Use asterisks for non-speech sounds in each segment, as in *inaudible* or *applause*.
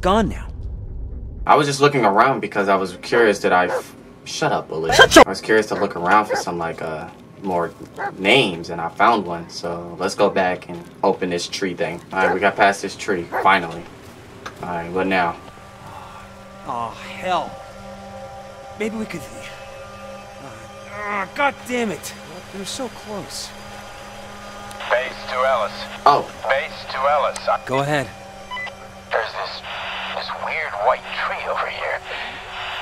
Easy, boy. It's gone now. I was just looking around because I was curious that I... Shut up, bullet. I was curious to look around for some like uh more names, and I found one. So let's go back and open this tree thing. All right, we got past this tree finally. All right, what now? Oh, hell. Maybe we could... Uh, God damn it. We were so close. Base to Ellis. Oh, Base to Ellis. I- Go ahead. There's this this weird white tree over here.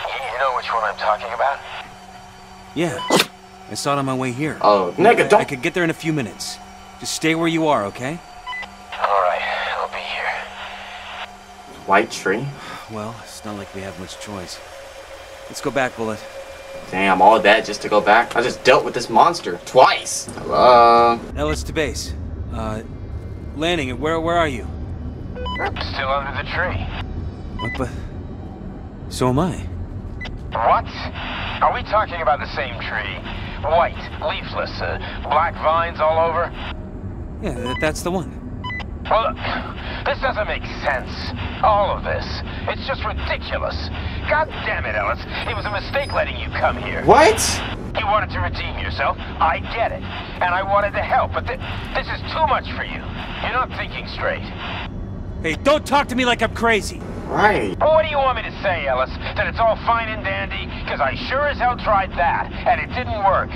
You, you know which one I'm talking about? Yeah. I saw it on my way here. oh, nigga, I don't. I could get there in a few minutes. Just stay where you are, okay? All right, I'll be here. White tree. Well, it's not like we have much choice. Let's go back, Bullet. Damn, all that just to go back. I just dealt with this monster twice. Uh, Ellis to base. Uh, landing, where, where are you? Still under the tree. What, but... So am I. What? Are we talking about the same tree? White, leafless, uh, black vines all over? Yeah, that, that's the one. Well, look, this doesn't make sense. All of this. It's just ridiculous. God damn it, Ellis. It was a mistake letting you come here. what? You wanted to redeem yourself. I get it. And I wanted to help, but th this is too much for you. You're not thinking straight. Hey, don't talk to me like I'm crazy! Right. Well, what do you want me to say, Ellis? That it's all fine and dandy? Because I sure as hell tried that, and it didn't work.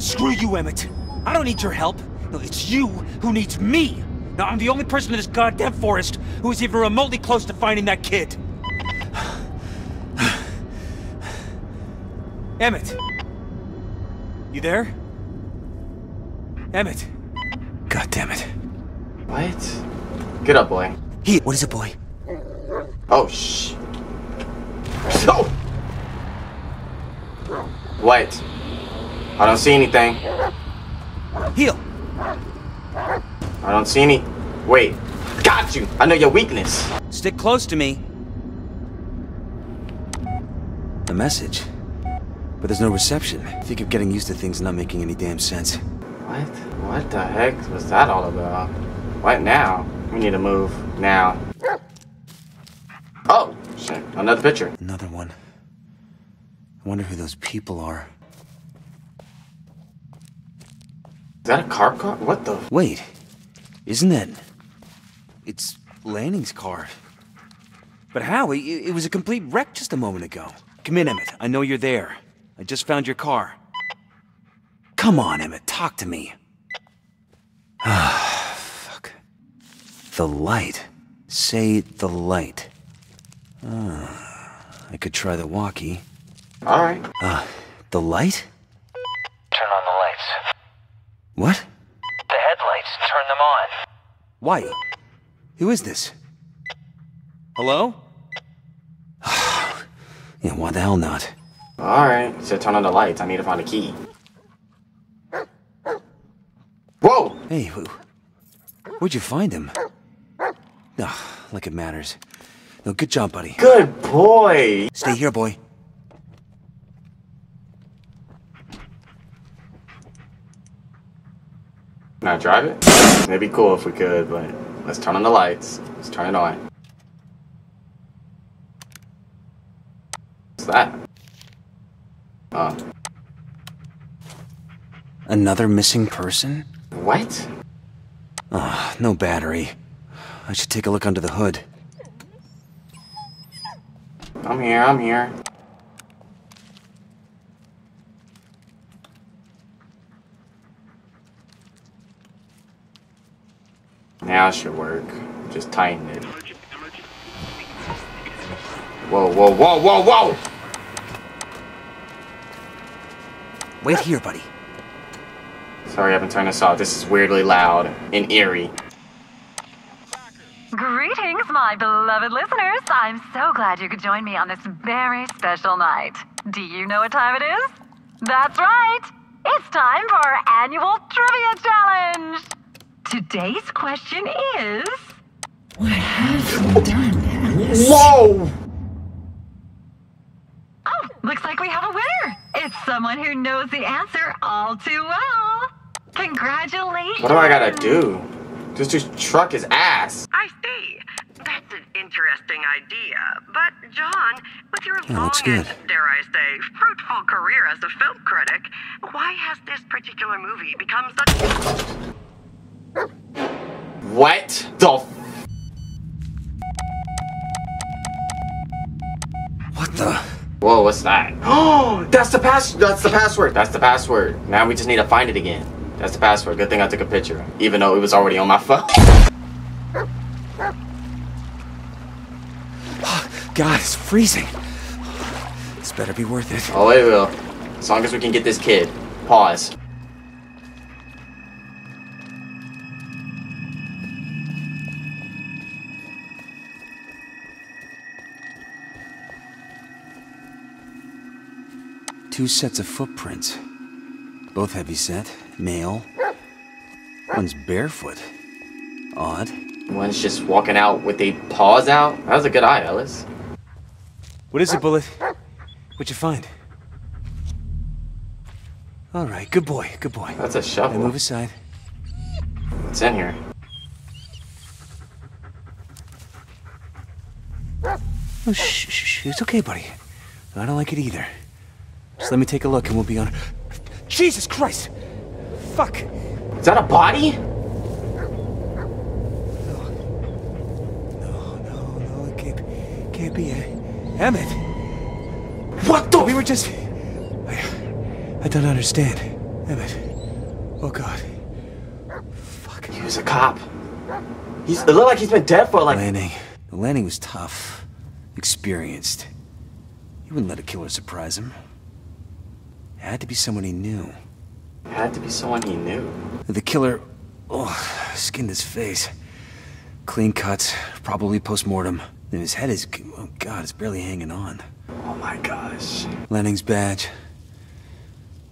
Screw you, Emmett. I don't need your help. No, it's you who needs me. Now, I'm the only person in this goddamn forest who is even remotely close to finding that kid. *sighs* Emmett. You there? Emmett. God damn it. What? Get up, boy. Here. What is it, boy? Oh, shh. So. What? I don't see anything. Heel. I don't see any. Wait. Got you. I know your weakness. Stick close to me. A message. But there's no reception. I think I'm getting used to things not making any damn sense. What? What the heck was that all about? What now? We need to move now. Oh, shit. Another picture. Another one. I wonder who those people are. Is that a car car? What the? Wait. Isn't that... It's Lanning's car. But how? It, it was a complete wreck just a moment ago. Come in, Emmett. I know you're there. I just found your car. Come on, Emmett. Talk to me. Ah, fuck. The light. Say the light. Ah, I could try the walkie. Alright. Uh, the light? Turn on the lights. What? The headlights, turn them on. Why? Who is this? Hello? *sighs* yeah, why the hell not? Alright. So turn on the lights. I need to find a key. Whoa! Hey, who, where'd you find him? Ah, like it matters. No, good job, buddy. Good boy! Stay here, boy. Can I drive it? It'd be cool if we could, but let's turn on the lights. Let's turn it on. What's that? Oh. Another missing person? What? Ah, no battery. I should take a look under the hood. I'm here, I'm here. Now it should work. Just tighten it. Whoa, whoa, whoa, whoa, whoa! Wait here, buddy. Sorry, I haven't turned this off. This is weirdly loud and eerie. Greetings, my beloved listeners. I'm so glad you could join me on this very special night. Do you know what time it is? That's right. It's time for our annual trivia challenge. Today's question is What have you done, Alice? Whoa! Oh, looks like we have a winner. It's someone who knows the answer all too well. Congratulations. What do I gotta do? Just to truck his ass. I see. That's an interesting idea. But, John, with your oh, Yeah, long good. and, dare I say, fruitful career as a film critic, why has this particular movie become such. What the? F- What the? Whoa, what's that? Oh, *gasps* that's the pass. That's the password. That's the password. Now we just need to find it again. That's the password. Good thing I took a picture, even though it was already on my phone. God, it's freezing. This better be worth it. Oh, it will. As long as we can get this kid. Pause. Two sets of footprints. Both heavy set, male. One's barefoot. Odd. One's just walking out with a paws out. That was a good eye, Ellis. What is it, Bullet? What'd you find? All right, good boy, good boy. That's a Now shovel. move aside. What's in here? Oh, shh, shh, shh. It's okay, buddy. I don't like it either. Just let me take a look and we'll be on. Jesus Christ! Fuck! Is that a body? Emmett! What the? We were just. I, I don't understand. Emmett. Oh, God. Fuck. He was a cop. He's. It looked like he's been dead for like. Landing. The landing was tough. Experienced. He wouldn't let a killer surprise him. It had to be someone he knew. It Had to be someone he knew. The killer, oh, skinned his face. Clean cuts, probably post-mortem. And his head is, oh God, it's barely hanging on. Oh my gosh. Lenning's badge.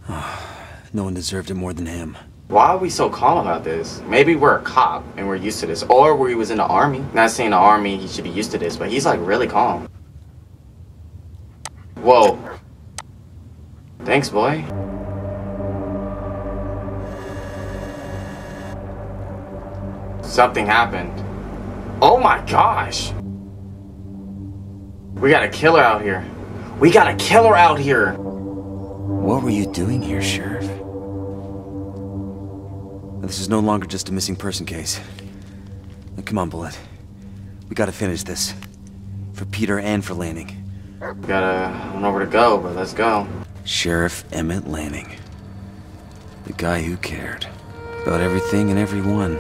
Oh, no one deserved it more than him. Why are we so calm about this? Maybe we're a cop and we're used to this, or we was in the army. Not saying the army he should be used to this, but he's like really calm. Whoa. Thanks, boy. Something happened. Oh my gosh. We got a killer out here. We got a killer out here. What were you doing here, Sheriff? This is no longer just a missing person case. Now, come on, Bullet. We gotta finish this. For Peter and for Lanning. We Gotta, I don't know where to go, but let's go. Sheriff Emmett Lanning. The guy who cared. About everything and everyone.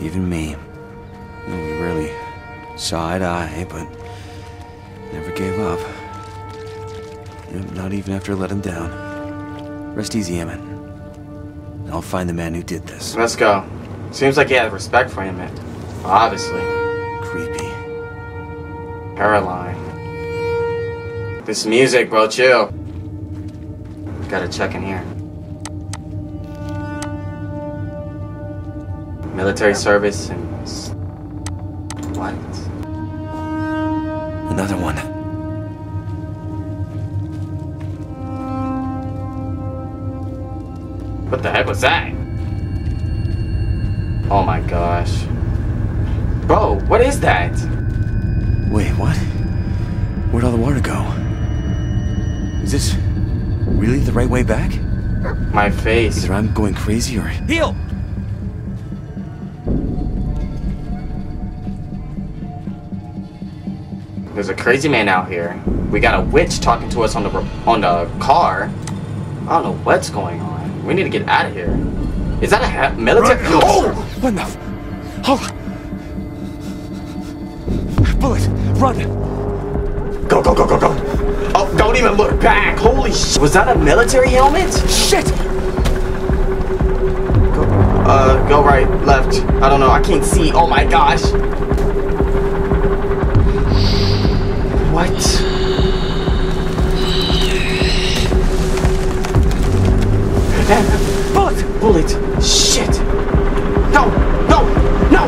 Even me. You know, we rarely saw eye to eye, but never gave up. Not even after I let him down. Rest easy, Emmett. I'll find the man who did this. Let's go. Seems like he had respect for man. Obviously. Creepy. Caroline. This music, bro, chill. Gotta check in here. Military service and. Another one. What the heck was that? Oh my gosh. Bro, what is that? Wait, what? Where'd all the water go? Is this really the right way back? My face. Either I'm going crazy or. Heel! There's a crazy man out here. We got a witch talking to us on the on the car. I don't know what's going on. We need to get out of here. Is that a military? Oh! What the? f- Oh! Bullet, run! Go go go go go! Oh, don't even look back! Holy sh! Was that a military helmet? Shit! Go, Uh, go right, left. I don't know. I can't see. Oh my gosh! What? Uh, bullet! Bullet! Shit! No! No! No!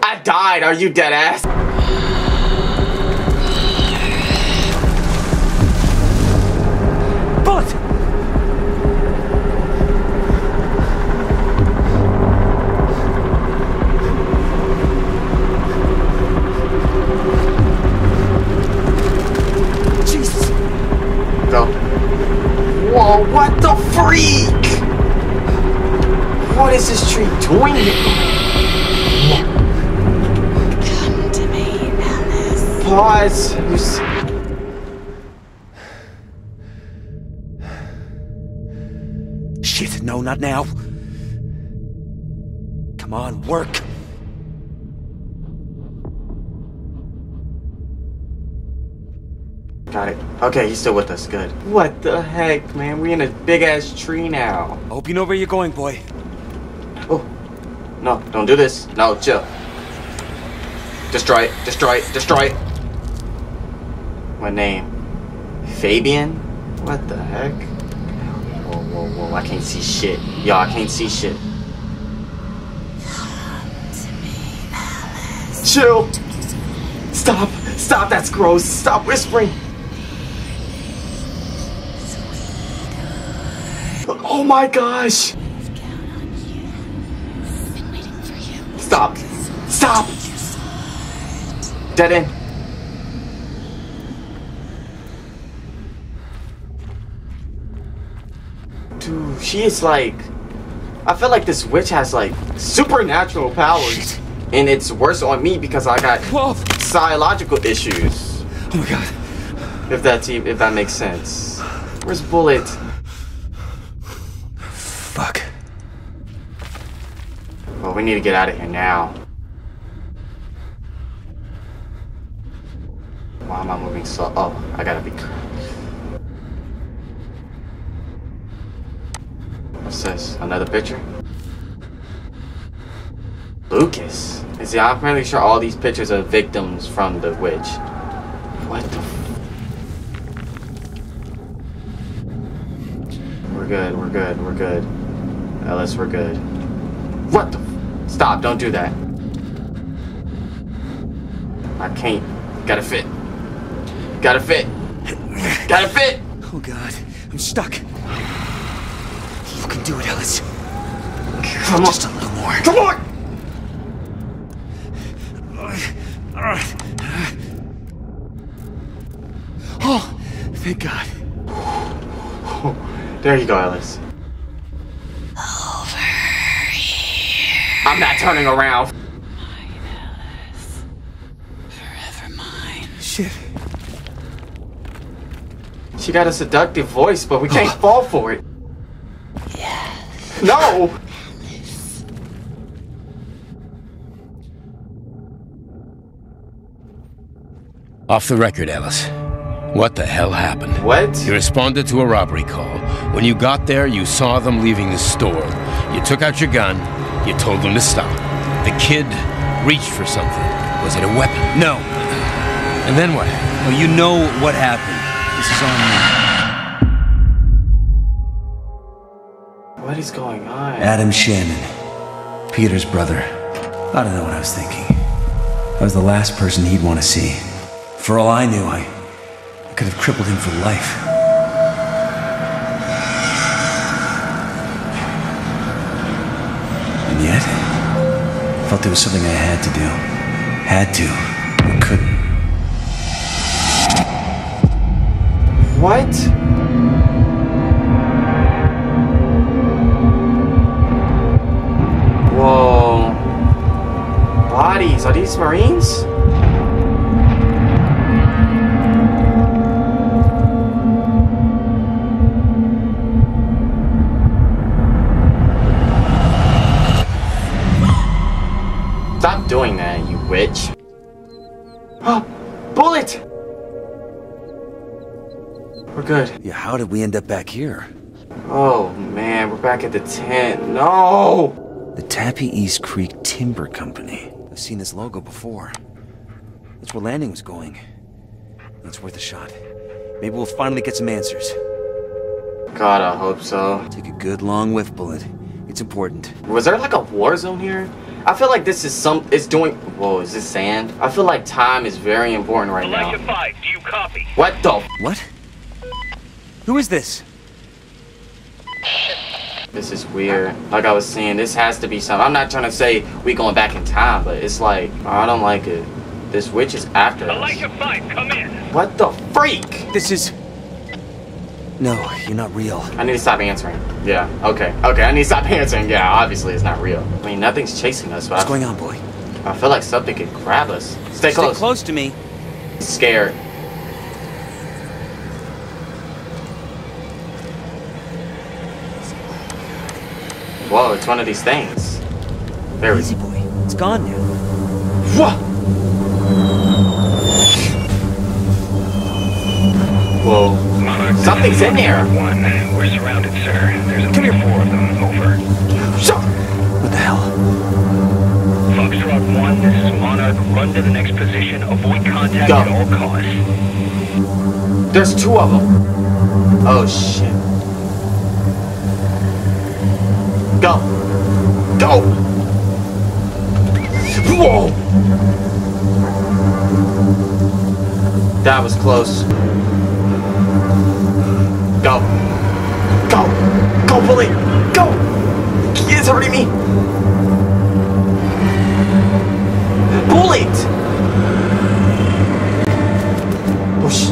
I died. Are you dead ass? Alice. Pause. Shit, no, not now. Come on, work. Got it. Okay, he's still with us. Good. What the heck, man? We in a big ass tree now. I hope you know where you're going, boy. Oh. No, don't do this. No, chill. Destroy it. Destroy it. Destroy it. What name? Fabian? What the heck? Whoa, whoa, whoa. I can't see shit. Yo, I can't see shit. Chill. Stop. Stop. That's gross. Stop whispering. Oh my gosh. Stop. Stop. Dead end. She is like. I feel like this witch has like supernatural powers. And it's worse on me because I got Whoa! psychological issues. Oh my god. If that's e- if that makes sense. Where's Bullet? Fuck. Well, we need to get out of here now. Why am I moving slow? Oh, I gotta be. What's this? Another picture? Lucas. And See, I'm pretty sure all these pictures are victims from the witch. What the? We're good. We're good. We're good. Ellis, we're good. What the? Stop! Don't do that. I can't. Gotta fit. Gotta fit. Gotta fit. Oh god. I'm stuck. You can do it, Ellis. Come on. Just a little more. Come on. Oh, thank god. Oh, there you go, Ellis. Over here. I'm not turning around. Forever mine. Shit. She got a seductive voice, but we can't *gasps* fall for it. Yes. No. Off the record, Ellis. What the hell happened? What? You responded to a robbery call. When you got there, you saw them leaving the store. You took out your gun. You told them to stop. The kid reached for something. Was it a weapon? No. And then what? Well, you know what happened. This is on What is going on? Adam Shannon. Peter's brother. I don't know what I was thinking. I was the last person he'd want to see. For all I knew, I, I could have crippled him for life. And yet, I felt there was something I had to do. Had to, but couldn't. What? Are these Marines? Stop doing that, you witch. Oh, bullet! We're good. Yeah, how did we end up back here? Oh man, we're back at the tent. No! The Tappy East Creek Timber Company. I've seen this logo before. That's where landing was going. It's worth a shot. Maybe we'll finally get some answers. God, I hope so. Take a good long whiff bullet. It's important. Was there like a war zone here? I feel like this is some. It's doing. Whoa, is this sand? I feel like time is very important right Elijah now. 5, do you copy? What the? What? Who is this? This is weird. Like I was saying, this has to be something. I'm not trying to say we going back in time, but it's like I don't like it. This witch is after us. Elijah 5, come in. What the freak? This is. No, you're not real. I need to stop answering. Yeah, okay. Okay, I need to stop *laughs* answering. Yeah, obviously it's not real. I mean, nothing's chasing us, but What's I, going on, boy? I feel like something could grab us. Stay close. Stay close. close to me. Scared. Whoa, it's one of these things. There we Easy, boy. It's gone now. Whoa! Whoa. Something's in there. One, we're surrounded, sir. There's at least four of them. Over. Shut- What the hell? Foxtrot One, this is Monarch. Run to the next position. Avoid contact Go. at all costs. There's two of them. Oh shit. Go. Go. Whoa. That was close. Go. Go. Go, bully. Go. Is hurting me. Bullet. Oh, sh-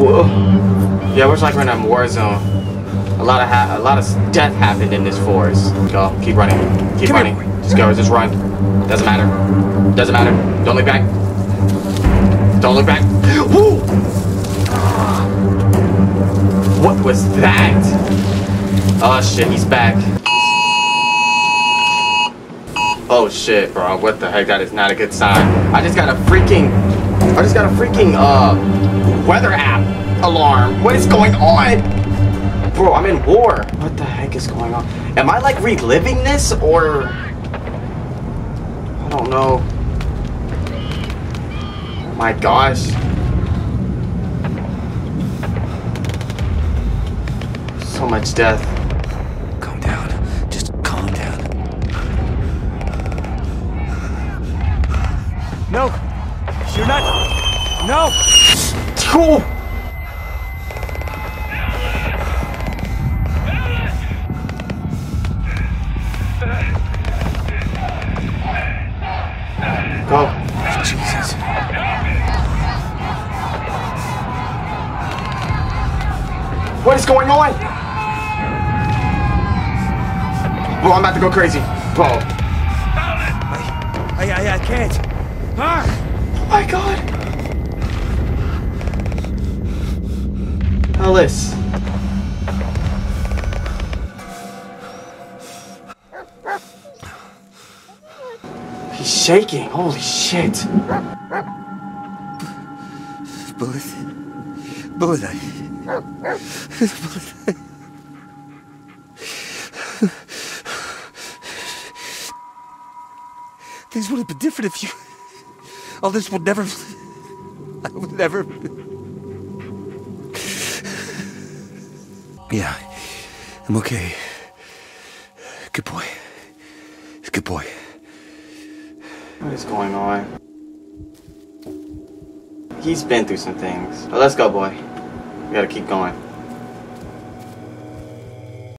Whoa. Yeah, we're like we're in war zone. A lot of ha- a lot of death happened in this forest. Go, keep running, keep Come running. here. Just go, just run. Doesn't matter. Doesn't matter. Don't look back. Don't look back. *gasps* Woo! What was that? Oh shit, he's back. Oh shit, bro. What the heck? That is not a good sign. I just got a freaking. I just got a freaking uh weather app alarm. What is going on? Bro, I'm in war. What the heck is going on? Am I like reliving this or I don't know. Oh my gosh. So much death. Calm down. Just calm down. No! You're not. No! Cool. What is going on? Bro, I'm about to go crazy. Bro. I, I, I can't. Ah! Oh my god. Alice. He's shaking. Holy shit. Bullet. I... Things would have been different if you. All this would never. I would never. Yeah, I'm okay. Good boy. Good boy. What is going on? He's been through some things. Let's go, boy. We gotta keep going.